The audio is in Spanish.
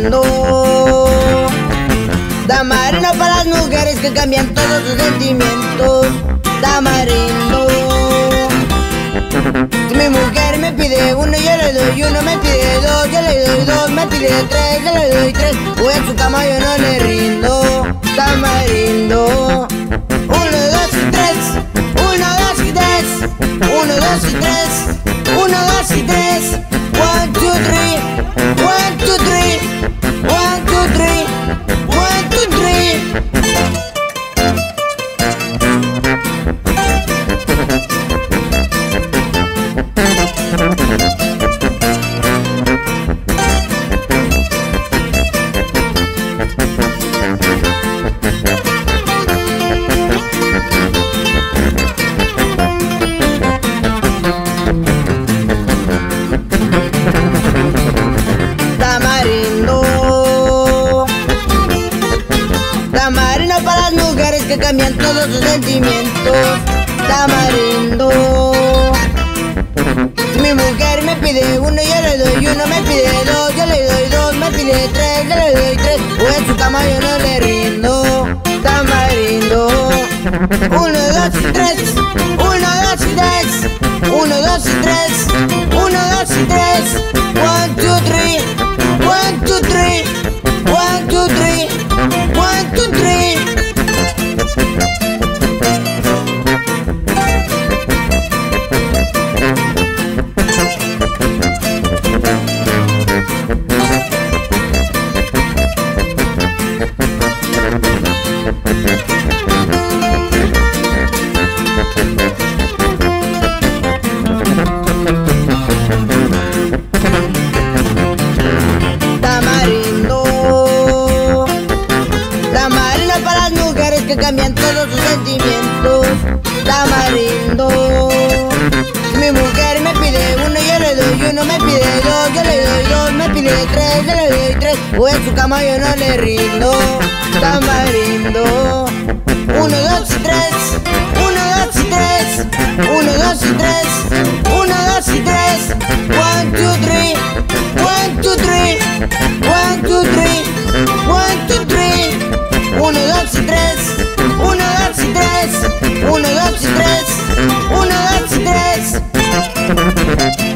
bailando. Tamarindo para las mujeres que cambian todos sus sentimientos. Tamarindo. Si mi mujer me pide uno, yo le doy uno, me pide dos, yo le doy dos, me pide tres, yo le doy tres. O en su cama yo no le rindo. Tamarindo. Uno, dos y tres. Uno, dos y tres. Uno, dos y tres. Uno, dos y tres. Que cambian todos sus sentimientos. Tamarindo. Mi mujer me pide uno, yo le doy uno, me pide dos, yo le doy dos, me pide tres, yo le doy tres. O en su cama yo no le rindo. Tamarindo. Uno, dos y tres. Uno, dos y tres. Uno, dos y tres. Uno, dos y tres. One, two, three. One, two, three. que cambian todos sus sentimientos. Tamarindo. Mi mujer me pide uno, yo le doy uno, me pide dos, yo le doy dos, me pide tres, yo le doy tres. O en su cama yo no le rindo. Tamarindo. Uno, dos y tres. Música